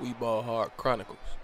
We Ball Hard Chronicles.